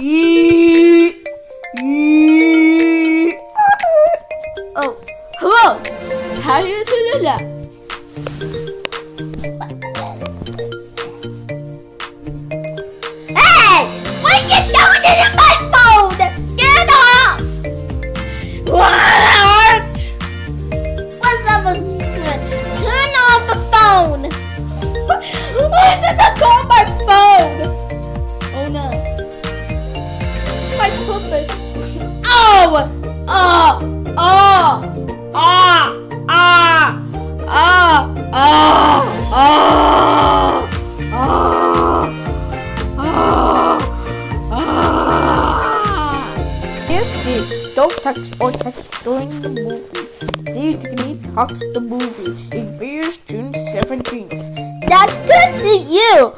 Oh, hello. How do you do that? my perfect. Oh! Oh! Oh! Ah! Ah! Ah! Ah! Ah! Ah! ah, ah, ah. If don't touch or touch during the movie, see Tickety Toc the Movie It Bears June 17th. That's good to you!